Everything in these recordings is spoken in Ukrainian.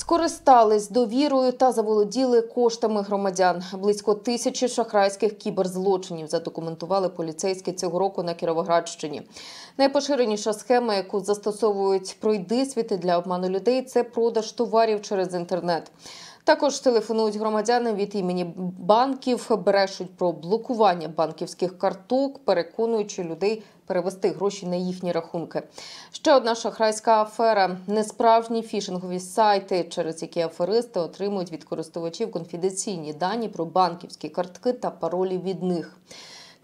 Скористались довірою та заволоділи коштами громадян. Близько тисячі шахрайських кіберзлочинів задокументували поліцейські цього року на Кіровоградщині. Найпоширеніша схема, яку застосовують пройдисвіти для обману людей, це продаж товарів через інтернет. Також телефонують громадяни від імені банків, брешуть про блокування банківських карток, переконуючи людей перевести гроші на їхні рахунки. Ще одна шахрайська афера несправжні фішингові сайти, через які аферисти отримують від користувачів конфіденційні дані про банківські картки та паролі від них.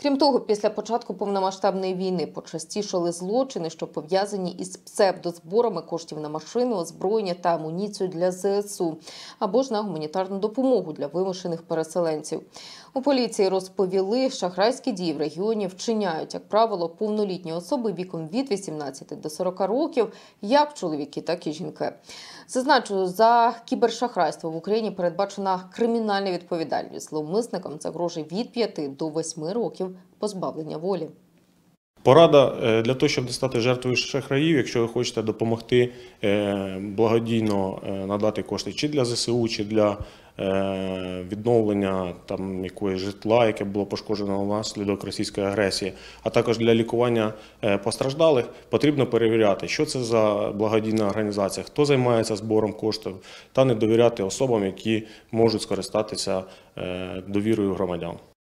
Крім того, після початку повномасштабної війни почастішали злочини, що пов'язані із псевдозборами коштів на машини, озброєння та амуніцію для ЗСУ або ж на гуманітарну допомогу для вимушених переселенців. У поліції розповіли, шахрайські дії в регіоні вчиняють, як правило, повнолітні особи віком від 18 до 40 років, як чоловіки, так і жінки. Зазначу, за кібершахрайство в Україні передбачена кримінальна відповідальність. Зловмисникам загрожує від 5 до 8 років позбавлення волі. Порада е, для того, щоб не стати жертвою шахраїв, якщо ви хочете допомогти е, благодійно е, надати кошти чи для ЗСУ, чи для відновлення там якоїсь житла, яке було пошкоджено внаслідок російської агресії, а також для лікування постраждалих, потрібно перевіряти, що це за благодійна організація, хто займається збором коштів, та не довіряти особам, які можуть скористатися довірою громадян.